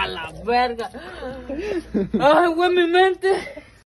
A la verga. Ay, güey, mi mente.